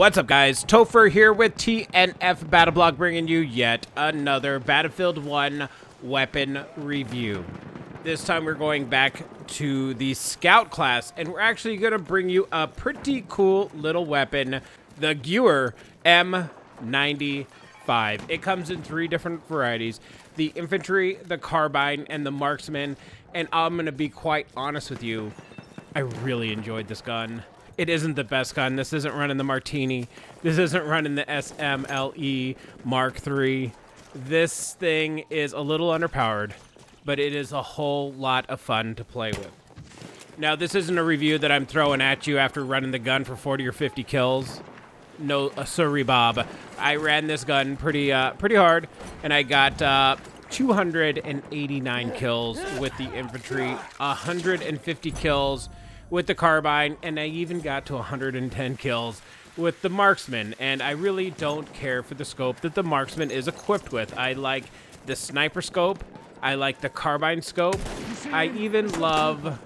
What's up, guys? Topher here with TNF Battleblog, bringing you yet another Battlefield 1 weapon review. This time we're going back to the Scout class, and we're actually going to bring you a pretty cool little weapon, the Gewehr M95. It comes in three different varieties, the Infantry, the Carbine, and the Marksman, and I'm going to be quite honest with you, I really enjoyed this gun it isn't the best gun. This isn't running the Martini. This isn't running the SMLE Mark III. This thing is a little underpowered, but it is a whole lot of fun to play with. Now, this isn't a review that I'm throwing at you after running the gun for 40 or 50 kills. No, uh, sorry, Bob. I ran this gun pretty, uh, pretty hard, and I got uh, 289 kills with the infantry, 150 kills with the carbine, and I even got to 110 kills with the marksman. And I really don't care for the scope that the marksman is equipped with. I like the sniper scope. I like the carbine scope. I even love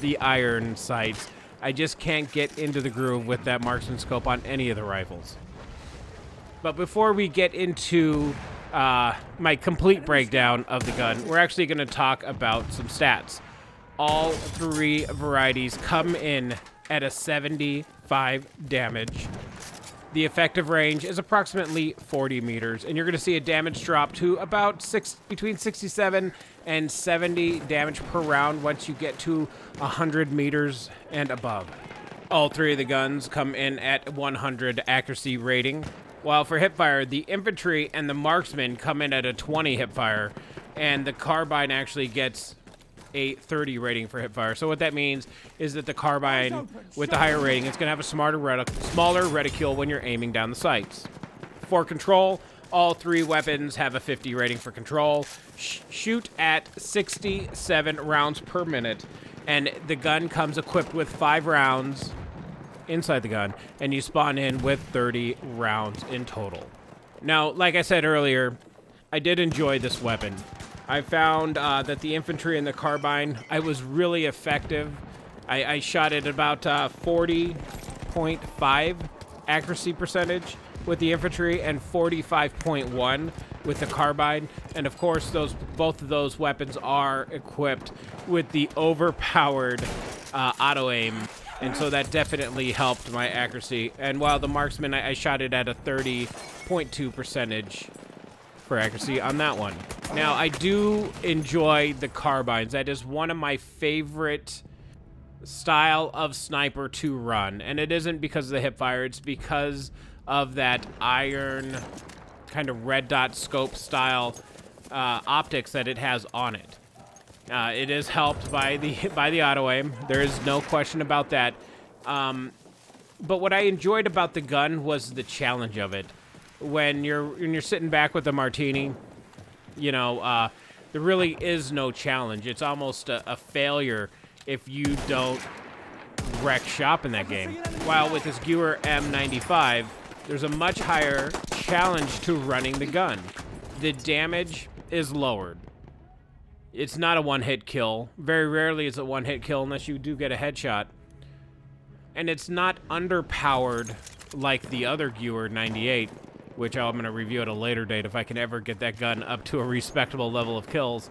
the iron sights. I just can't get into the groove with that marksman scope on any of the rifles. But before we get into uh, my complete breakdown of the gun, we're actually going to talk about some stats all three varieties come in at a 75 damage. The effective range is approximately 40 meters, and you're going to see a damage drop to about six between 67 and 70 damage per round once you get to 100 meters and above. All three of the guns come in at 100 accuracy rating, while for hipfire, the infantry and the marksman come in at a 20 hipfire, and the carbine actually gets a 30 rating for hipfire. So what that means is that the carbine with the higher rating, it's going to have a smarter retic smaller reticule when you're aiming down the sights. For control, all three weapons have a 50 rating for control. Sh shoot at 67 rounds per minute, and the gun comes equipped with five rounds inside the gun, and you spawn in with 30 rounds in total. Now, like I said earlier, I did enjoy this weapon. I found uh, that the infantry and the carbine, I was really effective. I, I shot at about 40.5 uh, accuracy percentage with the infantry and 45.1 with the carbine. And of course, those both of those weapons are equipped with the overpowered uh, auto aim. And so that definitely helped my accuracy. And while the marksman, I, I shot it at a 30.2 percentage for accuracy on that one. Now, I do enjoy the carbines. That is one of my favorite style of sniper to run. And it isn't because of the hip fire, it's because of that iron kind of red dot scope style uh, optics that it has on it. Uh, it is helped by the by the auto aim. There is no question about that. Um, but what I enjoyed about the gun was the challenge of it when you're when you're sitting back with a martini, you know, uh, there really is no challenge. It's almost a, a failure if you don't wreck shop in that game. While with this Gewehr M95, there's a much higher challenge to running the gun. The damage is lowered. It's not a one-hit kill. Very rarely is a one-hit kill unless you do get a headshot. And it's not underpowered like the other Gewehr 98 which I'm going to review at a later date if I can ever get that gun up to a respectable level of kills.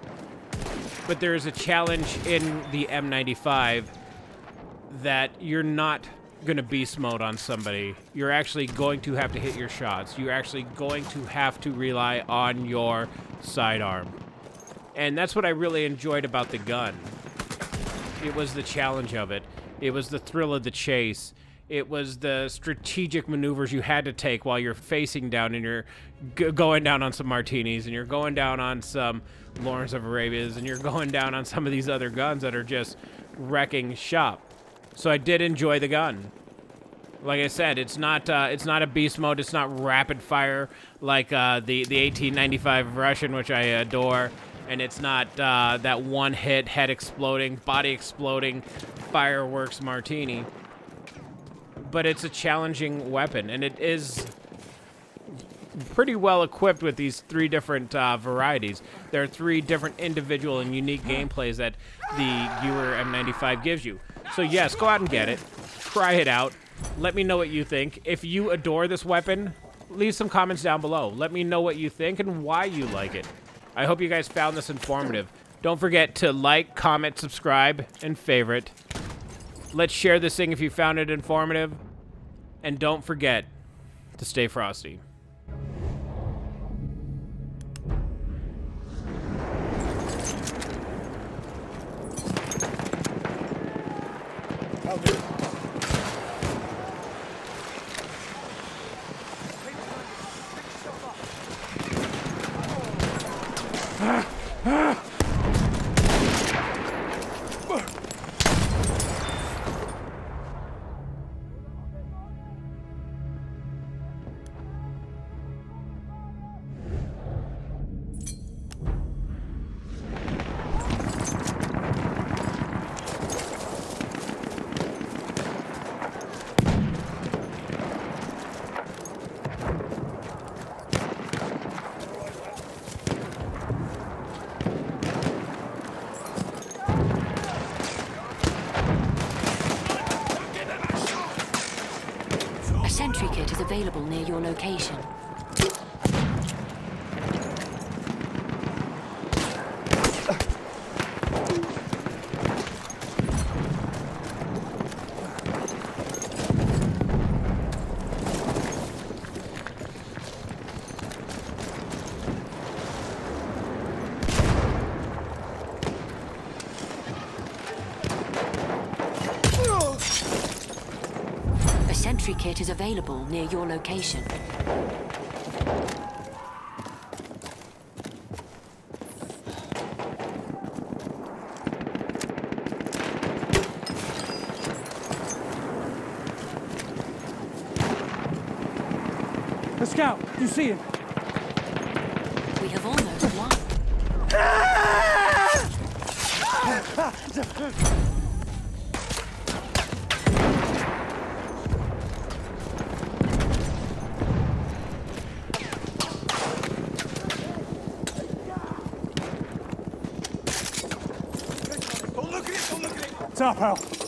But there is a challenge in the M95 that you're not going to beast mode on somebody. You're actually going to have to hit your shots. You're actually going to have to rely on your sidearm. And that's what I really enjoyed about the gun. It was the challenge of it. It was the thrill of the chase. It was the strategic maneuvers you had to take while you're facing down and you're going down on some martinis and you're going down on some Lawrence of Arabia's and you're going down on some of these other guns that are just wrecking shop. So I did enjoy the gun. Like I said, it's not uh, it's not a beast mode. It's not rapid fire like uh, the the 1895 Russian, which I adore, and it's not uh, that one hit head exploding, body exploding, fireworks martini but it's a challenging weapon, and it is pretty well equipped with these three different uh, varieties. There are three different individual and unique gameplays that the Gewehr M95 gives you. So yes, go out and get it, try it out, Let me know what you think. If you adore this weapon, leave some comments down below. Let me know what you think and why you like it. I hope you guys found this informative. Don't forget to like, comment, subscribe, and favorite. Let's share this thing if you found it informative. And don't forget to stay frosty. Available near your location. A sentry kit is available near your location. The scout, you see him? We have almost won. up, Al?